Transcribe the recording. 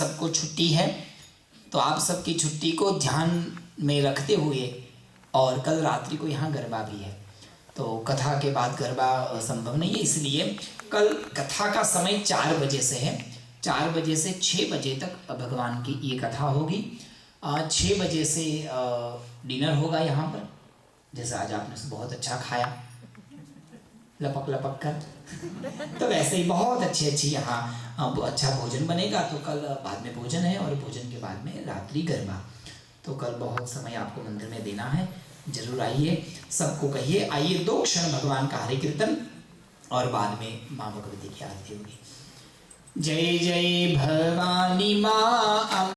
सबको छुट्टी है तो आप सबकी छुट्टी को ध्यान में रखते हुए और कल रात्रि को यहाँ गरबा भी है। तो कथा के बाद गरबा संभव नहीं है, इसलिए कल कथा का समय चार बजे से है। चार बजे से छः बजे तक भगवान की ये कथा होगी। छः बजे से डिनर होगा यहाँ पर। जैसे आज आपने बहुत अच्छा खाया। लपक लपक कर तो वैसे ही बहुत अच्छी अच्छी यहाँ अच्छा भोजन बनेगा। तो कल बाद में भोजन है और भोजन के बाद में रात्रि गरबा। तो कल बहुत समय आपको मंदिर में देना है। ज़रूर आइए, सबको कहिए, आइए दो क्षण भगवान का हरे कीर्तन और बाद में माँ भगवती की आरती होगी। जय जय भवानी माँ